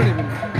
birebir.